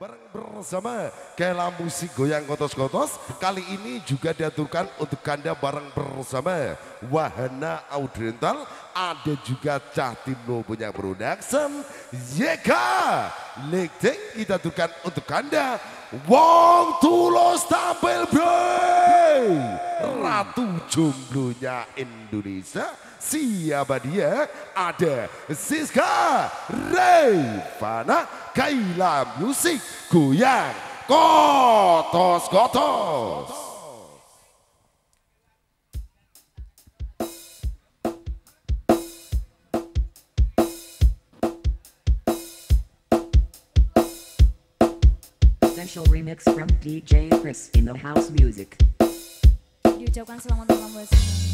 Bareng bersama Kela Musik Goyang Kotos-Kotos Kali ini juga diaturkan untuk Kanda bareng bersama Wahana Audrental Ada juga Cah Tino punya production. Yeka Lekting kita aturkan untuk Kanda Wong Tulos Tampil Bray Ratu jomblonya Indonesia Siapa dia? Ada Siska Revana Kaila Musik Goyang Kotos-Kotos Special remix from DJ Chris in the house music. Diucapkan selamat malam buat semuanya.